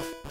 you